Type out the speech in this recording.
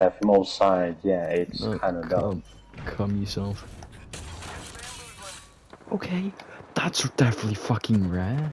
from all sides yeah, it's oh, kind of dumb. come, come yourself. Okay, that's definitely fucking rare.